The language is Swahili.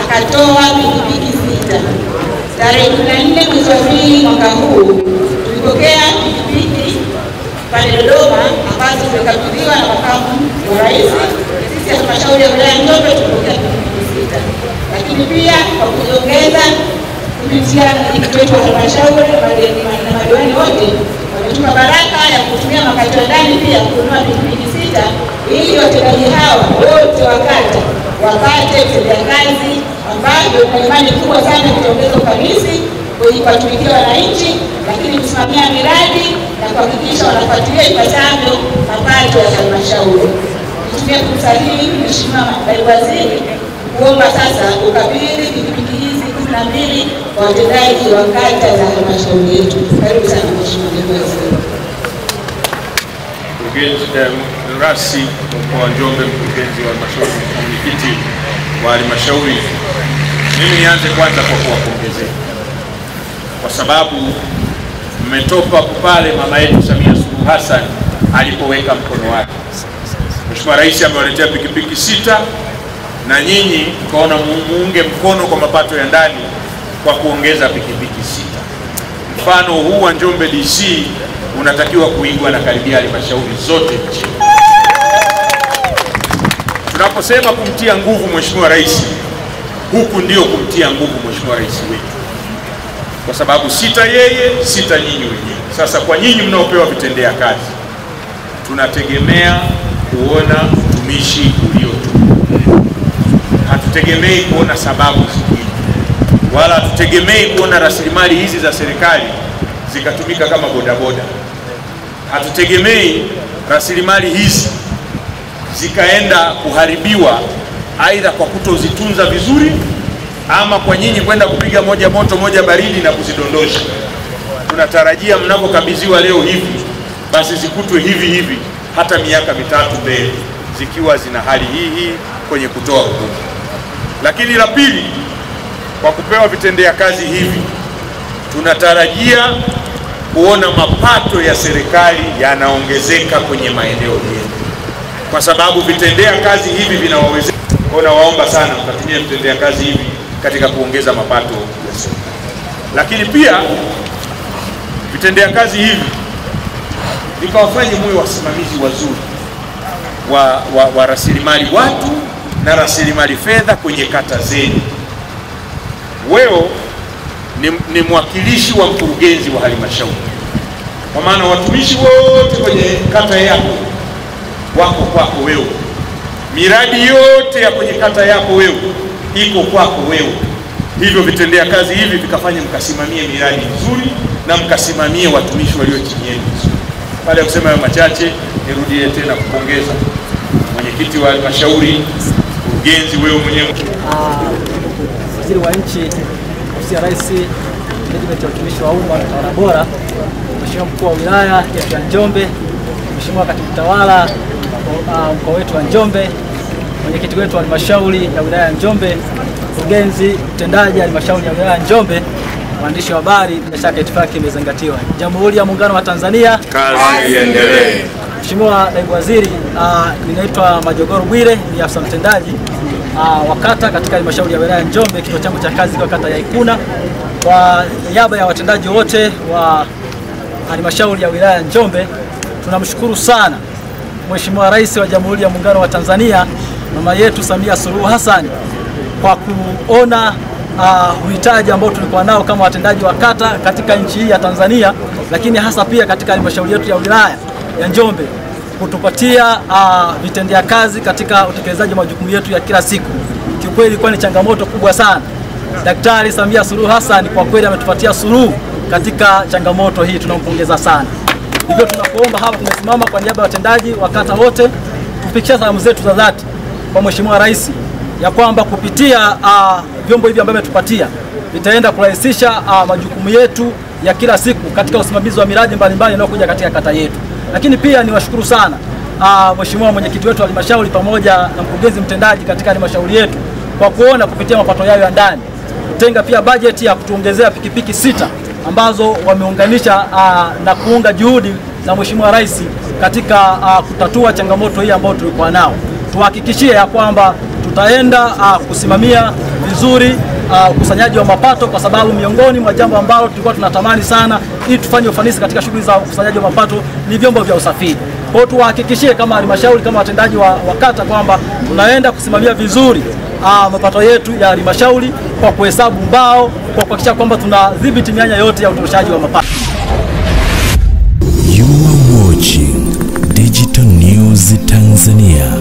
Akatoa pikipiki sita. Tarehe kumi na nne mwezi wa pili mwaka huu tulipokea pikipiki pale Dodoma ambazo zimekabidhiwa na makamu wa rais. Sisi halmashauri ya wilaya Njombe tulipokea pikipiki sita, lakini pia kwa kujiongeza kupitia mwenyekiti wetu wa halmashauri na madiwani wote wametuma kutumia mapato ya ndani pia kununua pikipiki sita ili watendaji hawa wote wa kata wapate vitendea kazi ambavyo kwa imani kubwa sana vitaongeza ufanisi kuwatumikia wananchi, lakini kusimamia miradi na kuhakikisha wanafuatilia ipasavyo mapato ya halmashauri. Nitumie fursa hii Mheshimiwa Naibu Waziri kuomba sasa ukabidhi pikipiki hizi kumi na mbili kwa watendaji wa kata za halmashauri yetu. Karibu sana Mheshimiwa Naibu Waziri. Mkurugenzi rasi mkoa wa Njombe, mkurugenzi wa halmashauri, mwenyekiti wa halmashauri, mimi nianze kwanza kwa kuwapongezea kwa sababu mmetopa pale mama yetu Samia Suluhu Hassan alipoweka mkono wake. Mheshimiwa Rais amewaletea pikipiki sita na nyinyi mkaona muunge mkono kwa mapato ya ndani kwa kuongeza pikipiki sita. Mfano huu wa Njombe DC unatakiwa kuigwa na karibia halmashauri zote nchini. Tunaposema kumtia nguvu Mheshimiwa Rais, huku ndio kumtia nguvu Mheshimiwa Rais wetu, kwa sababu sita yeye, sita nyinyi wenyewe. Sasa kwa nyinyi mnaopewa vitendea kazi, tunategemea kuona utumishi uliotukuka. Hatutegemei kuona sababu zingine, wala hatutegemei kuona rasilimali hizi za serikali zikatumika kama bodaboda. Hatutegemei rasilimali hizi zikaenda kuharibiwa aidha kwa kutozitunza vizuri ama kwa nyinyi kwenda kupiga moja moto moja baridi na kuzidondosha. Tunatarajia mnapokabidhiwa leo hivi, basi zikutwe hivi hivi hata miaka mitatu mbele zikiwa zina hali hii hii kwenye kutoa huduma. Lakini la pili, kwa kupewa vitendea kazi hivi, tunatarajia kuona mapato ya serikali yanaongezeka kwenye maeneo yetu, kwa sababu vitendea kazi hivi vinawawezesha. Nawaomba sana mkatumie vitendea kazi hivi katika kuongeza mapato ya serikali. Lakini pia vitendea kazi hivi vikawafanye muwe wasimamizi wazuri wa, wa, wa rasilimali watu na rasilimali fedha kwenye kata zenu. Wewe ni, ni mwakilishi wa mkurugenzi wa halmashauri, kwa maana watumishi wote kwenye kata yako wako kwako wewe, miradi yote ya kwenye kata yako wewe iko kwako wewe. Hivyo vitendea kazi hivi vikafanye mkasimamie miradi nzuri na mkasimamie watumishi walio chini yenu. Baada ya kusema hayo machache, nirudie tena kupongeza mwenyekiti wa halmashauri, mkurugenzi, wewe mwenyewe waziri wa nchi ofisi ya Rais, menejimenti ya utumishi wa umma na utawala bora, Mheshimiwa mkuu wa wilaya yetu ya Njombe, Mheshimiwa katibu tawala uh, mkoa wetu wa Njombe, mwenyekiti wetu wa halmashauri ya wilaya ya Njombe, mkurugenzi mtendaji halmashauri ya wilaya ya Njombe, waandishi wa habari, bila shaka itifaki imezingatiwa. Jamhuri ya Muungano wa Tanzania, kazi iendelee. Mheshimiwa Naibu Waziri, uh, ninaitwa Majogoro Bwire, ni afisa mtendaji uh, wa kata katika halmashauri ya wilaya ya Njombe. Kituo changu cha kazi kwa kata ya Ikuna. Kwa niaba ya watendaji wote wa halmashauri ya wilaya ya Njombe, tunamshukuru sana Mheshimiwa Rais wa Jamhuri ya Muungano wa Tanzania, mama yetu Samia Suluhu Hassan kwa kuona uh, uhitaji ambao tulikuwa nao kama watendaji wa kata katika nchi hii ya Tanzania, lakini hasa pia katika halmashauri yetu ya wilaya ya Njombe kutupatia uh, vitendea kazi katika utekelezaji wa majukumu yetu ya kila siku. Kiukweli ilikuwa ni changamoto kubwa sana. Daktari Samia Suluhu Hassan kwa kweli ametupatia suluhu katika changamoto hii, tunampongeza sana. Hivyo tunakuomba hapa, tumesimama kwa niaba ya watendaji wa kata wote, tufikisha salamu zetu za dhati kwa Mheshimiwa Rais ya kwamba kupitia uh, vyombo hivi ambavyo ametupatia vitaenda kurahisisha uh, majukumu yetu ya kila siku katika usimamizi wa miradi mbalimbali inayokuja katika kata yetu. Lakini pia niwashukuru sana uh, Mheshimiwa mwenyekiti wetu wa halmashauri pamoja na mkurugenzi mtendaji katika halmashauri yetu kwa kuona kupitia mapato yao ya ndani kutenga pia bajeti ya kutuongezea pikipiki sita ambazo wameunganisha uh, na kuunga juhudi za Mheshimiwa Rais katika uh, kutatua changamoto hii ambayo tulikuwa nao. Tuhakikishie ya kwamba tutaenda uh, kusimamia vizuri uh, ukusanyaji wa mapato kwa sababu miongoni mwa jambo ambalo tulikuwa tunatamani sana ili tufanye ufanisi katika shughuli za ukusanyaji wa mapato ni vyombo vya usafiri. Kwa hiyo tuwahakikishie kama halmashauri, kama watendaji wa, wa kata kwamba tunaenda kusimamia vizuri aa, mapato yetu ya halmashauri kwa kuhesabu mbao, kwa kuhakikisha kwamba tunadhibiti mianya yote ya utoshaji wa mapato. You are watching Digital News Tanzania.